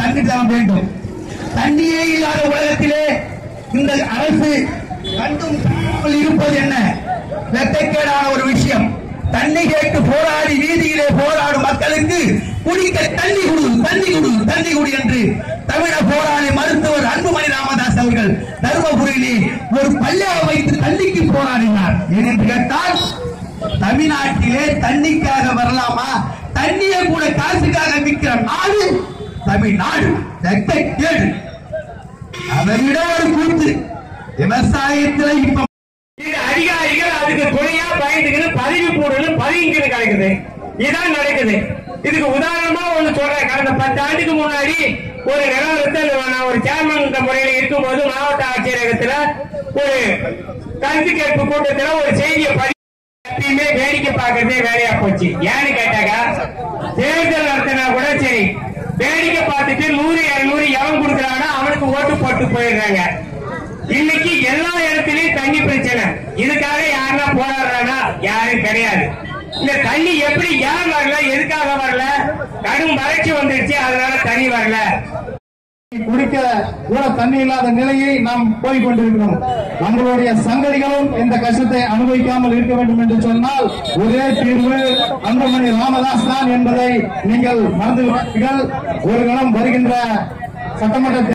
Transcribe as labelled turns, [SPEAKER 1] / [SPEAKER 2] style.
[SPEAKER 1] தண்ணி வேண்டும். தண்ணியே இல்லாத உலகத்திலே இந்த அரசு கண்டும் காணாமல் இருப்பது என்ன? வெட்கக்கேடான ஒரு விஷயம். தண்ணி கேட்டு போராடி வீதியிலே போராடும் மக்களுக்கு குடிக்க தண்ணி குடு தண்ணி குடு தண்ணி குடு என்று தமிழ போராளி மருத்துவர் அன்புமணி ராமதாஸ் அவர்கள் தருமபுரியிலே ஒரு பள்ளியை வைத்து தண்ணிக்கு போராடினார். ஏனென்று கேட்டால் தமிழ்நாட்டிலே தண்ணிக்காக வரலாமா? தண்ணியை கூட காசுக்காக தமிழ்நாடு கேடு அவரிடம் ஒரு கூத்து. விவசாயத்துல இப்ப
[SPEAKER 2] அதிகாரிகள் அதுக்கு துணையா பயந்துக்கிட்டு பதவி போடுறது பதவிங்கிறது கிடைக்குது. இதான் நடக்குது. இதுக்கு உதாரணமா ஒண்ணு சொல்றேன். கடந்த பத்து ஆண்டுக்கு முன்னாடி ஒரு நிலவரத்தில் நான் ஒரு சேர்மன் முறையில் இருக்கும்போது மாவட்ட ஆட்சியரகத்துல ஒரு கருத்து கேட்பு கூட்டத்துல ஒரு செய்தியை படி எப்பயுமே வேடிக்கை பார்க்கறதே வேலையா போச்சு. ஏன்னு கேட்டாக்கா வேடிக்கை பார்த்துட்டு நூறு இருநூறு எவன் கொடுக்குறானோ அவனுக்கு ஓட்டு போட்டு போயிடுறாங்க. இன்னைக்கு எல்லா இடத்துலயும் தண்ணி பிரச்சனை. இதுக்காக யாருன்னா போராடுறானா? யாரும் கிடையாது. இந்த தண்ணி எப்படி ஏன் வரல? எதுக்காக வரல? கடும் வறட்சி வந்துருச்சு அதனால தண்ணி வரல.
[SPEAKER 3] குடிக்க கூட தண்ணி இல்லாத நிலையை நாம் போய் கொண்டிருக்கிறோம். நம்மளுடைய சங்கடிகளும் இந்த கஷ்டத்தை அனுபவிக்காமல் இருக்க வேண்டும் என்று சொன்னால் ஒரே தீர்வு அன்புமணி ராமதாஸ் தான் என்பதை நீங்கள் மறந்து ஒரு கணம் வருகின்ற சட்டமன்ற